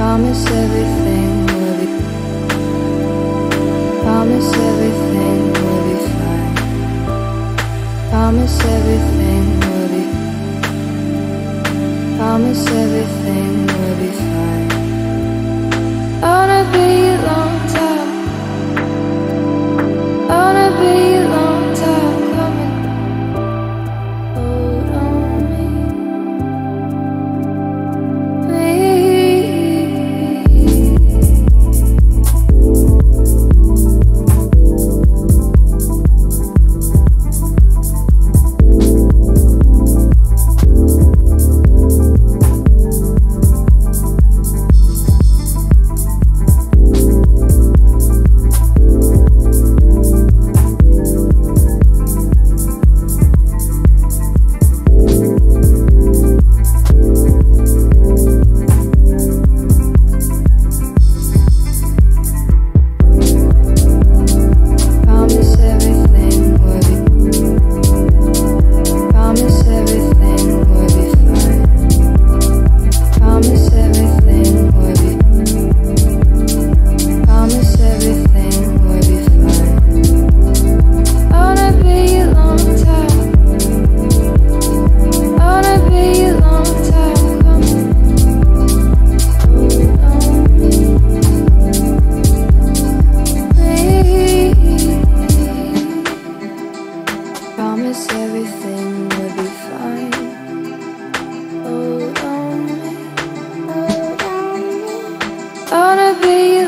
Promise everything will be. Promise everything will be fine. Promise everything. wanna be